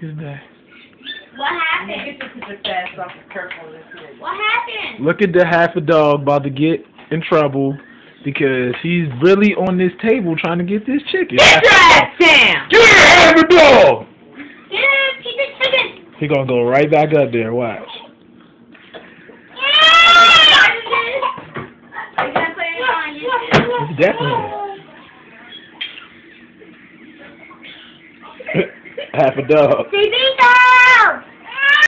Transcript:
He's back. What happened? Get your picture fast so I can careful this shit. What happened? Look at the half a dog about to get in trouble because he's really on this table trying to get this chicken. Get your ass down! Get half a dog! Yeah, keep it chicken. He gonna go right back up there. Watch. Are you gonna put it on YouTube? He's definitely half a dog.